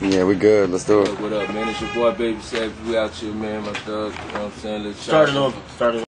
Yeah, we good. Let's do it. what up, man? It's your boy, Baby Savage. We out here, man. My thug, you know what I'm saying? Let's start Starting off, starting